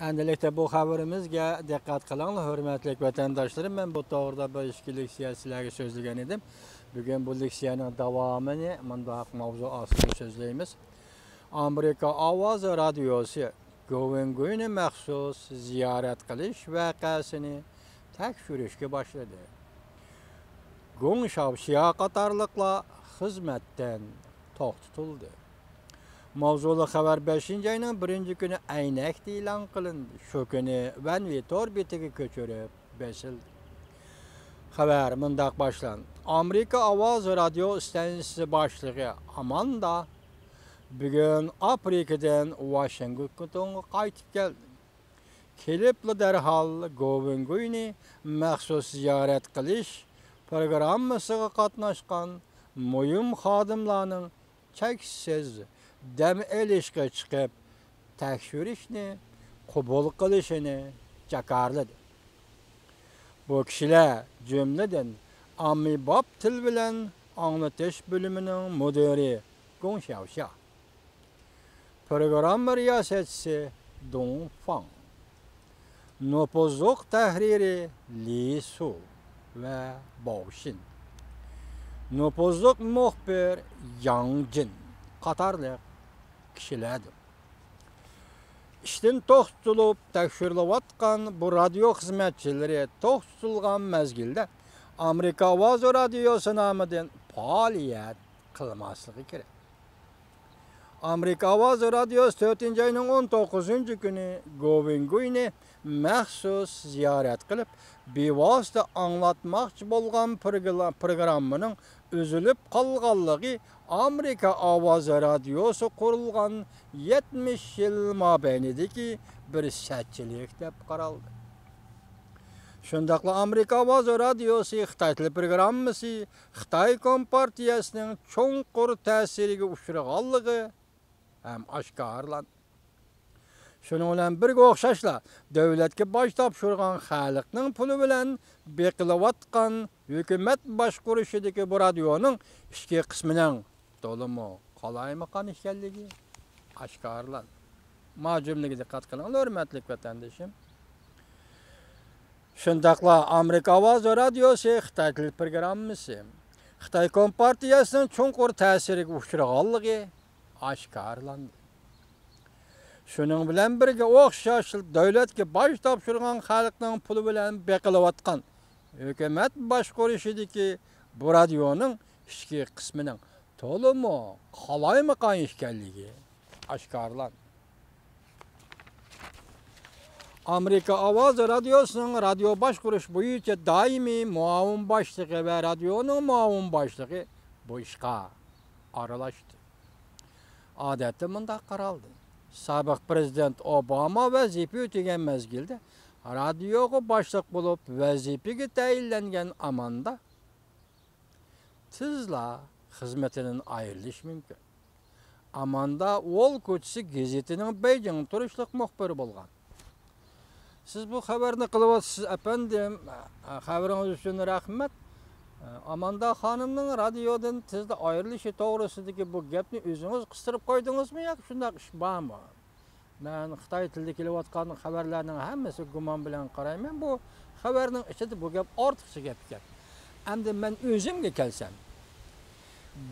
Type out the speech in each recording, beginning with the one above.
Endelikte bu xabarimizga diqqat qilinglar hurmatli vatandoshlarim men bu doğruda bu ikki leksiya sözlügen so'zlagan edim. Bugun bu liksiyanın davomini mındak mavzu ostida so'zlaymiz. Amerika ovozi radiosi govinguni maxsus ziyorat qilish voqeasini tekshirishga boshladi. Go'ng shavshiya qatorliqlar xizmatdan to'xtatildi. Mavzulu xəbər 5-ci ayının 1-ci günü əynək elan qılındı. Şu günü Van Vitor bitigi köçürüb besildi. Xəbər mündaq başlandı. Amerika Avaz Radio stansiyası başlığı Amanda bugün Afrikadan Washington'a qayıtıb gəldi. Kelibli dərhal Govinguyni məxsus ziyarət qilish proqrammasına qatnaşqan mühim xadimlarning cheksiz dam olishga chiqib tekshirishni qabul qilishini jakarladi. Bu kishilar jumladan Amibab til bilan anglatish bo'limining mudiri Gong Xiaoxia. Programma riyosatchisi Dong Fang. Nopozluq tahriri Li Su ve Baoshin. Nopozluq muhbir Yang Jin qatarlıq kişilərdir. İşten toxtulup tekşirilayotgan bu radio xizmetçileri toxtulgan mezgilde Amerika Avaz Radyosu namıdan faaliyet kılmaslığı gerek. Америка Авазы Радиосы төртінші айының 19-жі күні Говин Гуйни мәхсус зиярет қылып, бивасты аңлатмақшы болған программының үзіліп қалғалығы Америка Авазы Радиосы құрылған 70 жыл кі бір сәтчілік деп қаралды. Шындақлы Америка Авазы Радиосы Қытайтілі программысы Қытай Компартиясының чонқұр тәсірігі ұшырығалығы ham oshkorlan shuning bilan birga o'xshashlar davlatga bosh topshirgan xalqning puli bilan beqilayotgan hukumat boshqurishidagi bu radioning ichki qismining to'limi qolaymaqan ekanligi oshkorlan Majumliga diqqat qilinglar hurmatli vatandoshim. Shundaqla Amerika ovozi radiosi Xitoy til programmasi Xitoy Kompartiyasining cho'nqur ta'siriga uchraganligi oshkorlandi. Şunun bilan birga o'xshash davlatga bosh topshirgan xalqning puli bilan beqilayotgan hukumat boshqurishidagi bu radioning ichki qismining to'limi qalaymaqan ekanligi oshkorlandi. Amerika Ovoz radiosunun radio boshqurish bo'yicha doimiy muavin boshlig'i va radioning muavin boshlig'i bu ishga aralashdi. адәті мында қаралды сабық президент обама вәзипе өтеген мәзгелді. Радиоғы башлық болып вәзипеге тәйілленген аманда тізла қызметінен айырлыш мүмкін аманда ол көтісі газетінің бейджің тұрышлық мұқпыр болған сіз бұл хабарды қылып отырсыз қабарыңыз хабарыңыз үшін рахмет xonimning radiodan tezda ayrilishi to'g'risidagi bu gapni o'zingiz qistirib qo'ydingizmi yoki shunday ish bormi? Men Xitoy tilida kelayotgan xabarlarning hammasi gumon bilan qarayman. Bu xabarning ichida bu gap ortiqcha gap ekan. Endi men o'zimga kelsam,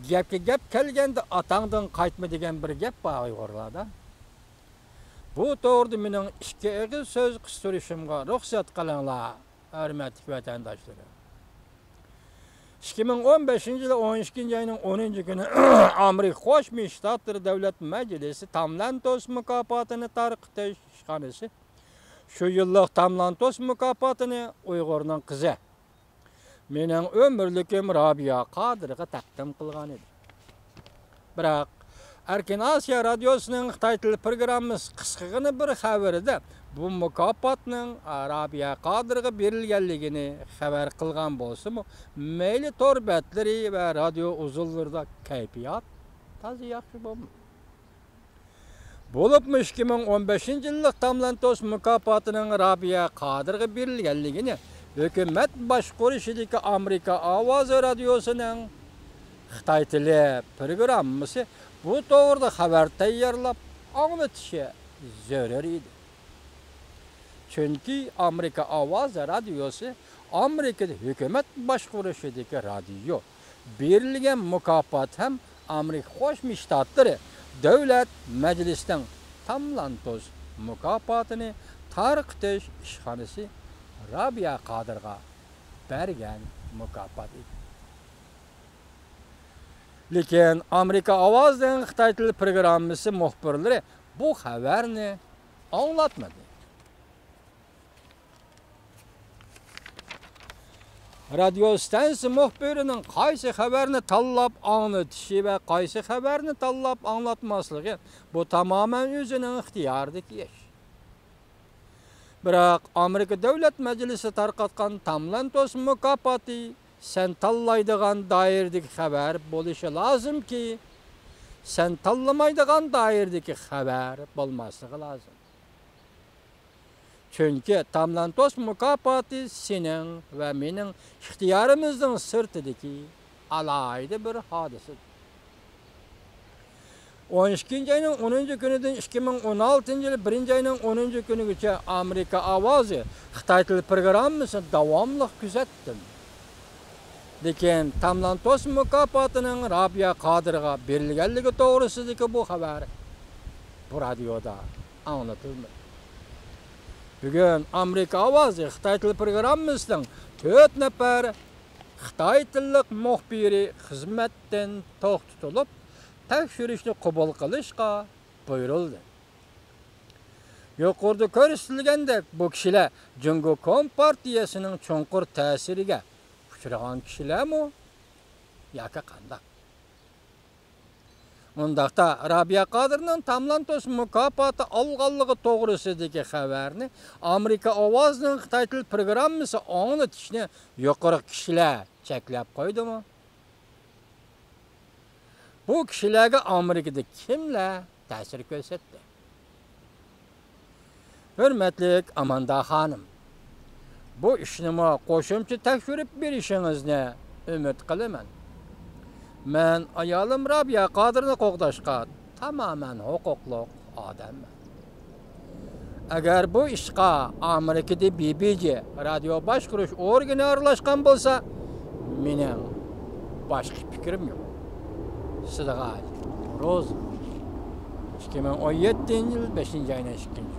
gapga gap kelganda otangdan qaytma degan bir gap bor Uyg'urlarda. Bu to'g'rida mening ikki og'iz so'z qistirishimga ruxsat qilinglar, hurmatli vatandoshlarim. 2015 yılı 12 ayının 10. günü Amerika Qo'shma Shtatlar Davlat Majlisi Tamlantos mukofotini tarqitish shu yillik Tamlantos mukofotini Uyg'urning qizi mening umrlikim Robiya Qodirga taqdim qilgan edi. Biroq Erkin Asiya radiosuning Xitoy tili programmasi qisqagina bir xabarida bu mukofotning Arabiya Qodirga berilganligini xabar qilgan bo'lsa-mu, mayli tor batlari va radio uzunlarida kayfiyat toza yaxshi bo'ldi. Bo'libmi 2015-yillik Tamlantos mukofotining Arabiya Qodirga berilganligini hukumat boshqurishidagi Amerika Ovoz radiosining Xitoy tili programmasi bu to'g'rida xabar tayyorlab anglatishi zarur edi. chunki amerika ovoz radiosi amerikada hukumat boshqurishidagi radio. Berilgan mukofot ham amerika qo'shma shtatlari davlat majlisidan tamlantoz mukofotini tarqitish ishxonasi rabiya qodirga bergan mukofot edi. Lekin amerika ovozidan xitoy tili programmasi muxbirlari bu xabarni anglatmadi Radio stansiya muxbirining qaysi xabarni tanlab anglatishi va qaysi xabarni tanlab anglatmasligi bu tamoman o'zining ixtiyoridagi ish. Biroq Amerika Davlat Majlisi tarqatgan Tamlantos mukofoti sen tanlaydigan doirdagi xabar bo'lishi lozimki, sen tanlamaydigan doirdagi xabar bo'lmasligi lozim. Çünkü Tamlantos mükafatı senin ve benim ihtiyarımızın sırtıdaki алайды бір хадысы. 12 айның 10 күнідің 2016 жылы 1 айның 10 күнүгүчө Америка авазы Қытайтыл программысы давамлық күзеттім. күзөттүм. Декен Тамлантос мұқапатының Рабия Қадырға берилгенлиги тоогрусундагы бу хабар бу радиода аңлатылмады. Bugun Amerika ovozi Xitoy tili programmasining 4 nafar Xitoy tillik muxbiri xizmatdan to'xtatilib tekshirishni qabul qilishga buyurildi. Yuqorida ko'rsatilgandek bu kishilar Jungo Kompartiyasining chunqur ta'siriga uchragan kishilarmi yoki qanday? Мұндақта Рабия Қадырның тамлантос мұкапаты алғалығы тоғырысыдегі қабарыны Америка Авазының Қытай тіл программасы оны тішіне юқыры кішілер чәкләп қойды мұ? Бұл кішілерге Америкада кімлер тәсір көрсетті? Hürmetlik Amanda Hanım, bu işinimi qo'shimcha tekshirib berishingizni umid qilaman Men ayolim Rabia Qodirni qo'g'dashga tamoman huquqli odamman. Agar bu ishqa Amerikada BBC radio boshqarish organi aralashgan bo'lsa, mening boshqa fikrim yo'q. Sizga ro'z 2017 yil 5 ayning 2